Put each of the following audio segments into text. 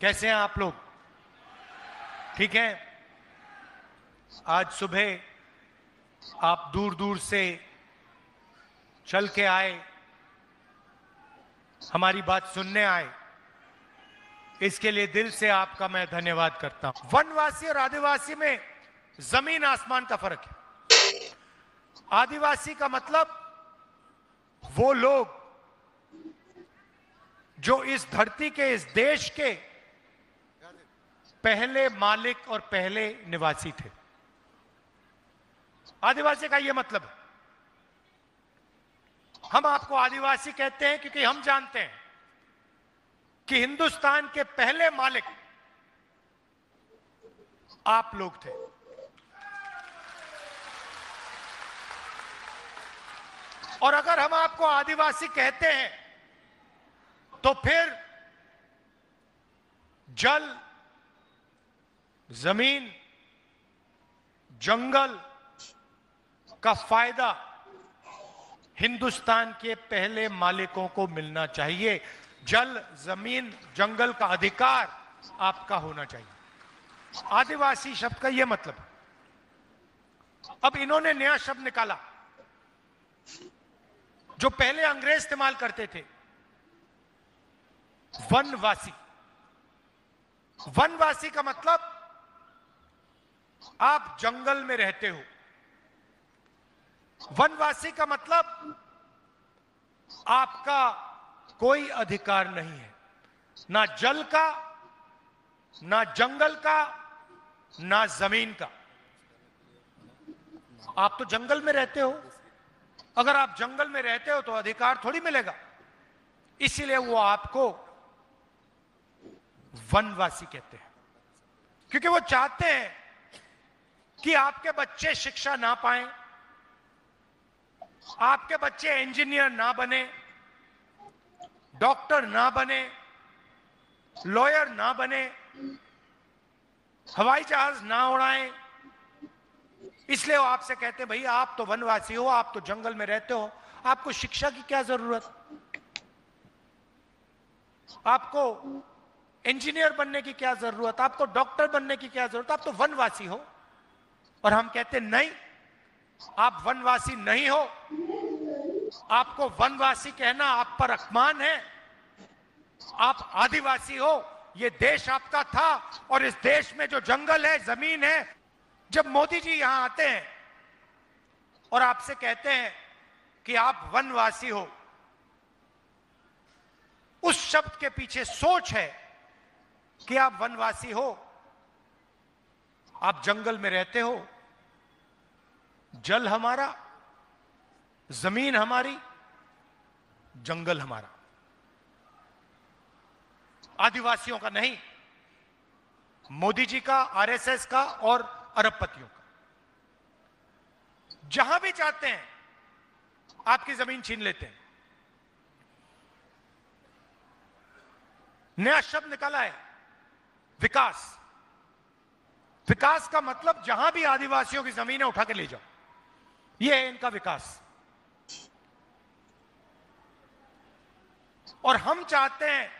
कैसे हैं आप लोग? ठीक है? आज सुबह आप दूर दूर से चल के आए, हमारी बात सुनने आए। इसके लिए दिल से आपका मैं धन्यवाद करता हूँ। वनवासी और आदिवासी में ज़मीन आसमान का फ़र्क है। आदिवासी का मतलब वो लोग जो इस धरती के, इस देश के पहले मालिक और पहले निवासी थे। आदिवासी का यह मतलब हम आपको आदिवासी कहते हैं क्योंकि हम जानते हैं कि हिंदुस्तान के पहले मालिक आप लोग थे। और अगर हम आपको आदिवासी कहते हैं तो फिर जल ज़मीन, जंगल का फ़ायदा हिंदुस्तान के पहले मालिकों को मिलना चाहिए। जल, ज़मीन, जंगल का अधिकार आपका होना चाहिए। आदिवासी शब्द का यह मतलब। अब इन्होंने नया शब्द निकाला, जो पहले अंग्रेज़ इस्तेमाल करते थे। वनवासी। वनवासी का मतलब आप जंगल में रहते हो। वनवासी का मतलब आपका कोई अधिकार नहीं है। ना जल का, ना जंगल का, ना ज़मीन का। आप तो जंगल में रहते हो। अगर आप जंगल में रहते हो तो अधिकार थोड़ी मिलेगा। इसीलिए वो आपको वनवासी कहते हैं। क्योंकि वो चाहते हैं कि आपके बच्चे शिक्षा ना पाए, आपके बच्चे इंजीनियर ना बने, डॉक्टर ना बने, लॉयर ना बने, हवाई जहाज़ ना उड़ाए। इसलिए वो आपसे कहते भाई, आप तो वनवासी हो, आप तो जंगल में रहते हो, आपको शिक्षा की क्या ज़रूरत? आपको इंजीनियर बनने की क्या ज़रूरत? आपको डॉक्टर बनने की क्या ज़रूरत? आप तो वनवासी हो। और हम कहते, नहीं, आप वनवासी नहीं हो। आपको वनवासी कहना आप पर अपमान है। आप आदिवासी हो। ये देश आपका था और इस देश में जो जंगल है, ज़मीन है, जब मोदी जी यहाँ आते हैं और आपसे कहते हैं कि आप वनवासी हो, उस शब्द के पीछे सोच है कि आप वनवासी हो। आप जंगल में रहते हो जल हमारा, ज़मीन हमारी, जंगल हमारा। आदिवासियों का नहीं, मोदी जी का, आरएसएस का और अरबपतियों का। जहाँ भी चाहते हैं, आपकी ज़मीन छीन लेते हैं। नया शब्द निकाला है, विकास। विकास का मतलब जहाँ भी आदिवासियों की ज़मीन है उठा के ले जाओ। यह है इनका विकास। और हम चाहते हैं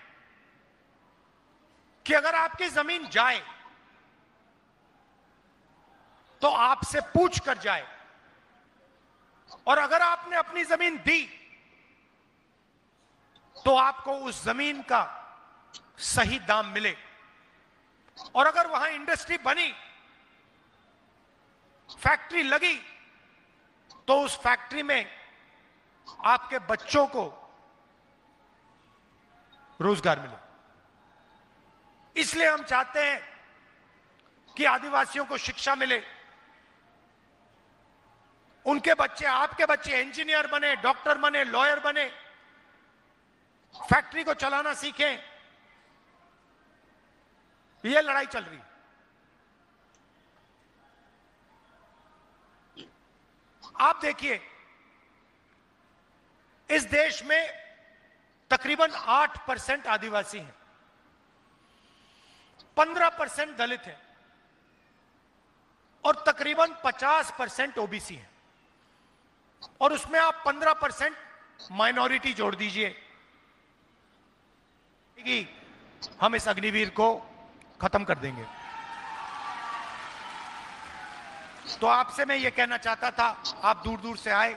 कि अगर आपकी ज़मीन जाए तो आपसे पूछ कर जाए। और अगर आपने अपनी ज़मीन दी तो आपको उस ज़मीन का सही दाम मिले। और अगर वहाँ इंडस्ट्री बनी, फैक्ट्री लगी तो उस फैक्ट्री में आपके बच्चों को रोज़गार मिले। इसलिए हम चाहते हैं कि आदिवासियों को शिक्षा मिले। उनके बच्चे, आपके बच्चे इंजीनियर बने, डॉक्टर बने, लॉयर बने, फैक्ट्री को चलाना सीखें। यह लड़ाई चल रही आप देखिए, इस देश में तकरीबन 8 परसेंट आदिवासी हैं। 15 परसेंट दलित हैं और तकरीबन 50 परसेंट ओबीसी हैं। और उसमें आप 15 परसेंट माइनॉरिटी जोड़ दीजिए हम इस अग्निवीर को खत्म कर देंगे। तो आपसे मैं ये कहना चाहता था, आप दूर दूर से आए,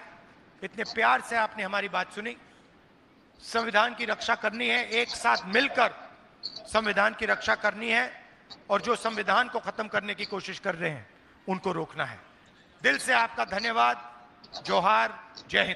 इतने प्यार से आपने हमारी बात सुनी। संविधान की रक्षा करनी है, एक साथ मिलकर संविधान की रक्षा करनी है, और जो संविधान को खत्म करने की कोशिश कर रहे हैं, उनको रोकना है। दिल से आपका धन्यवाद, जोहार, जय हिंद।